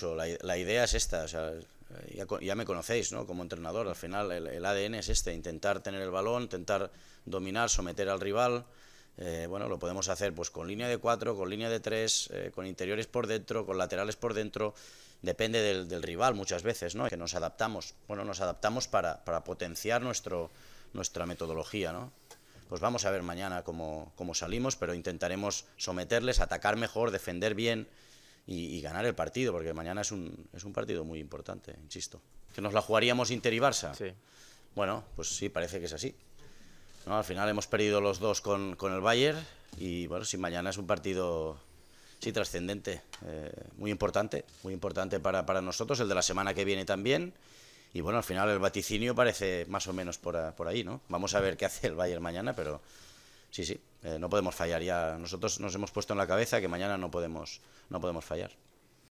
La, la idea es esta, o sea, ya, ya, me conocéis, ¿no? Como entrenador, al final el, el, ADN es este, intentar tener el balón, intentar dominar, someter al rival. Eh, bueno, lo podemos hacer pues con línea de 4, con línea de 3, eh, con interiores por dentro, con laterales por dentro. Depende del, del, rival muchas veces, ¿no? Que nos adaptamos. Bueno, nos adaptamos para, para potenciar nuestro, nuestra metodología, ¿no? Pues vamos a ver mañana cómo, cómo salimos, pero intentaremos someterles, atacar mejor, defender bien y, y, ganar el partido, porque mañana es un, es un partido muy importante, insisto. ¿Que nos la jugaríamos Inter y Barça? Sí. Bueno, pues sí, parece que es así. ¿No? Al final hemos perdido los dos con, con el Bayern y bueno, si mañana es un partido sí trascendente, eh, muy importante, muy importante para, para nosotros, el de la semana que viene también. Y bueno, al final el vaticinio parece más o menos por, por ahí, ¿no? Vamos a ver qué hace el Bayern mañana, pero sí, sí, eh, no podemos fallar ya. Nosotros nos hemos puesto en la cabeza que mañana no podemos, no podemos fallar.